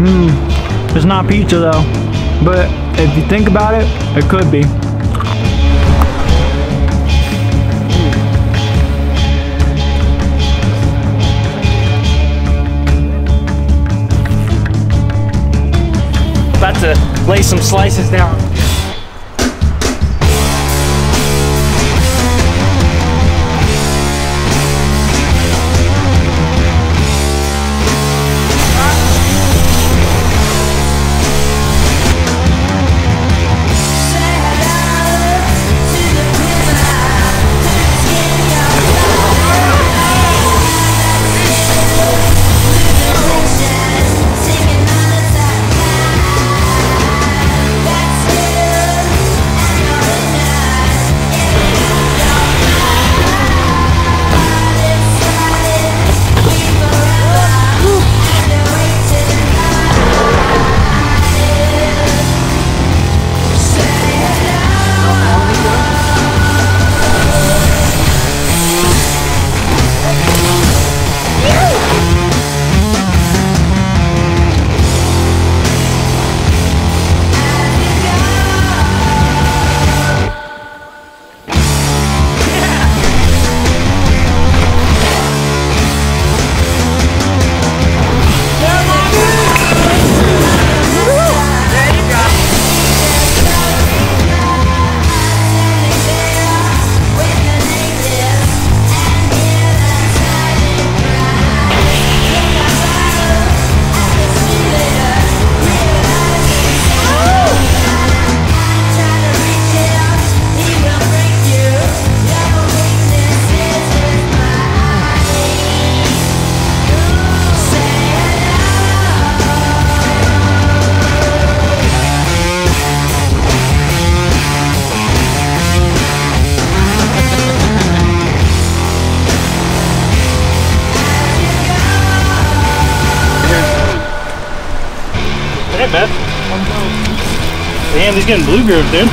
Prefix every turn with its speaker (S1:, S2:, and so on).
S1: Mmm, it's not pizza though. But if you think about it, it could be.
S2: About to lay some slices down. Hey, Beth. Damn, he's getting blue groove, dude.